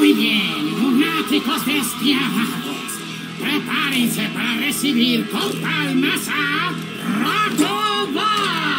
Muy bien, lunáticos despiadados. Prepárense para recibir con palmas a Rotobar.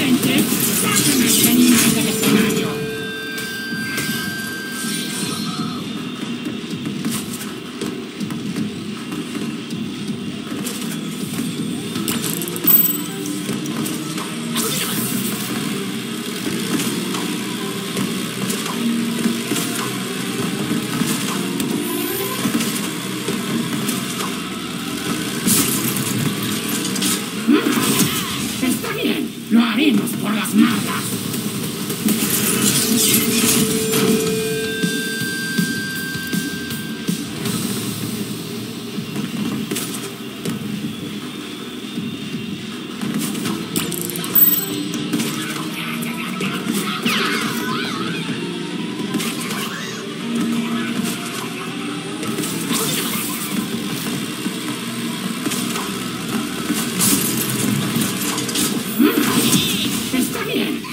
感觉大的女神 haremos por las malas.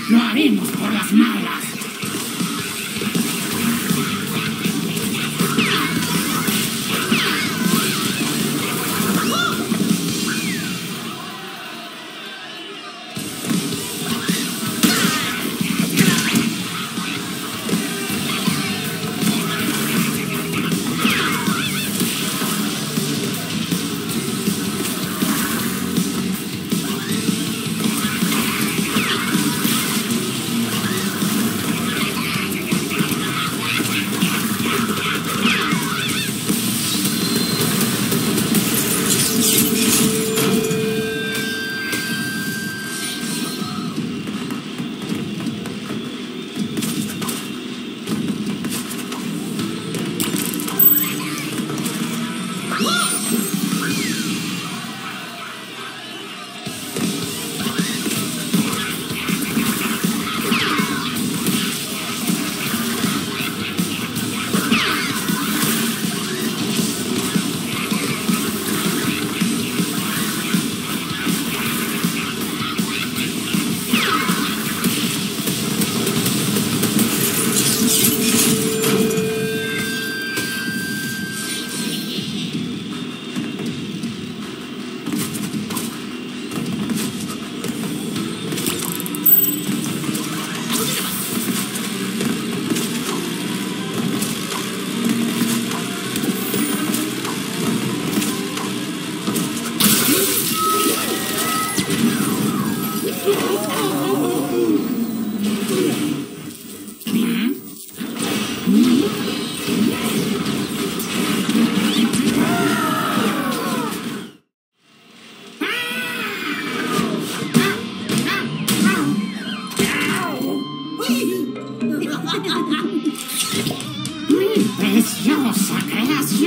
Lo haremos por las malas.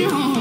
you.